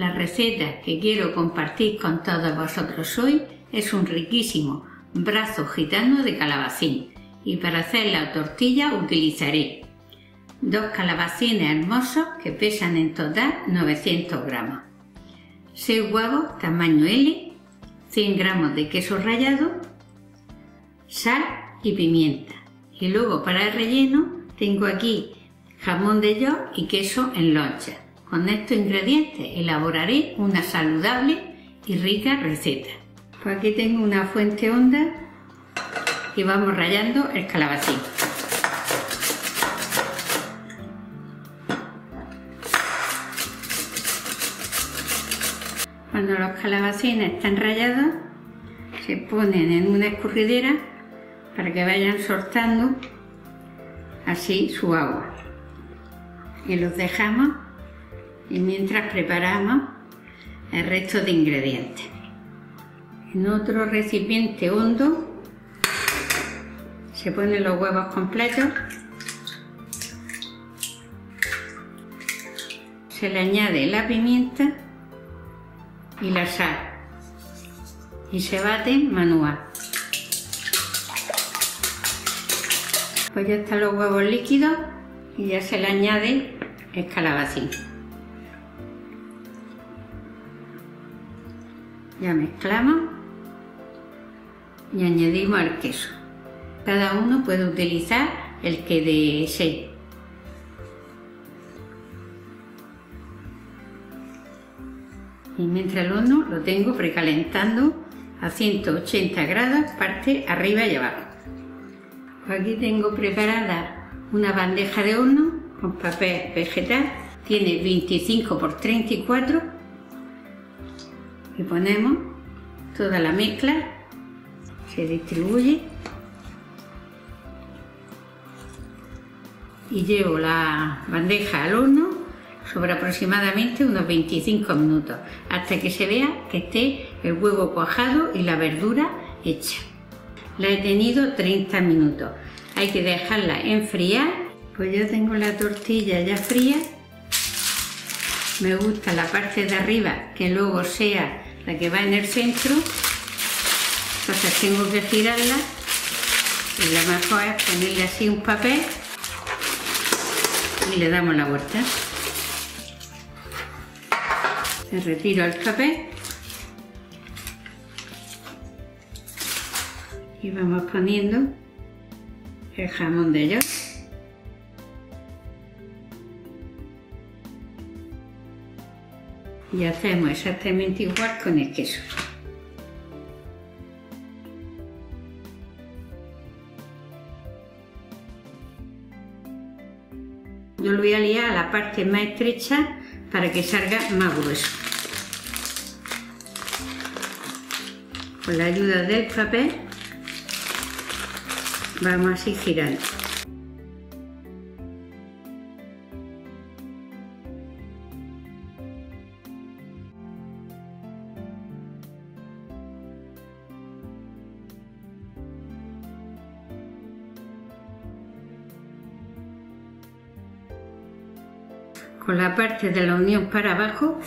La receta que quiero compartir con todos vosotros hoy es un riquísimo brazo gitano de calabacín y para hacer la tortilla utilizaré dos calabacines hermosos que pesan en total 900 gramos, 6 huevos tamaño L, 100 gramos de queso rallado, sal y pimienta. Y luego para el relleno tengo aquí jamón de york y queso en loncha. Con estos ingredientes elaboraré una saludable y rica receta. Pues aquí tengo una fuente honda y vamos rayando el calabacín. Cuando los calabacines están rayados, se ponen en una escurridera para que vayan soltando así su agua. Y los dejamos y mientras preparamos el resto de ingredientes. En otro recipiente hondo se ponen los huevos completos, se le añade la pimienta y la sal y se bate manual. Pues ya están los huevos líquidos y ya se le añade el calabacín. Ya mezclamos y añadimos el queso. Cada uno puede utilizar el que desee. Y mientras el horno lo tengo precalentando a 180 grados, parte arriba y abajo. Pues aquí tengo preparada una bandeja de horno con papel vegetal, tiene 25 por 34 y ponemos toda la mezcla, se distribuye y llevo la bandeja al horno sobre aproximadamente unos 25 minutos hasta que se vea que esté el huevo cuajado y la verdura hecha. La he tenido 30 minutos. Hay que dejarla enfriar. Pues yo tengo la tortilla ya fría. Me gusta la parte de arriba que luego sea la que va en el centro, entonces tengo que girarla y lo mejor es ponerle así un papel y le damos la vuelta. Le retiro el papel y vamos poniendo el jamón de ellos. Y hacemos exactamente igual con el queso. Yo lo voy a liar a la parte más estrecha para que salga más grueso. Con la ayuda del papel vamos así girando. Con la parte de la unión para abajo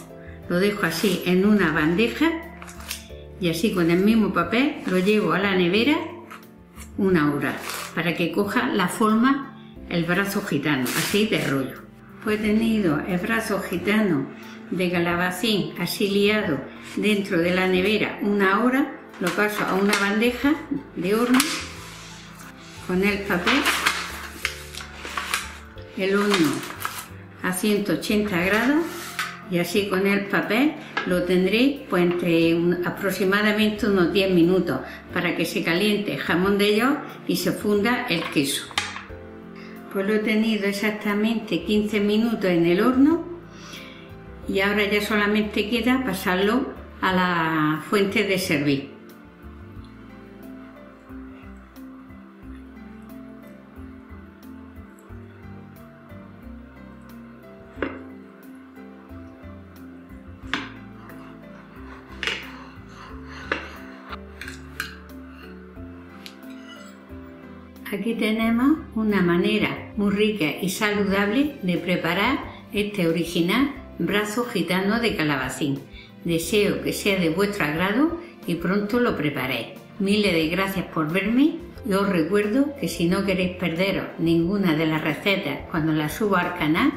lo dejo así en una bandeja y así con el mismo papel lo llevo a la nevera una hora para que coja la forma el brazo gitano, así de rollo. Pues tenido el brazo gitano de calabacín así liado dentro de la nevera una hora, lo paso a una bandeja de horno con el papel, el horno a 180 grados y así con el papel lo tendré pues entre aproximadamente unos 10 minutos para que se caliente el jamón de ellos y se funda el queso. Pues lo he tenido exactamente 15 minutos en el horno y ahora ya solamente queda pasarlo a la fuente de servir. Aquí tenemos una manera muy rica y saludable de preparar este original brazo gitano de calabacín. Deseo que sea de vuestro agrado y pronto lo preparéis. Miles de gracias por verme y os recuerdo que si no queréis perderos ninguna de las recetas cuando las subo al canal,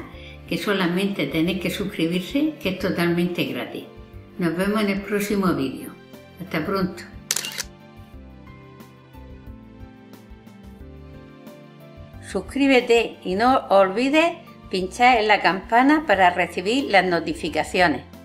que solamente tenéis que suscribirse, que es totalmente gratis. Nos vemos en el próximo vídeo. Hasta pronto. Suscríbete y no olvides pinchar en la campana para recibir las notificaciones.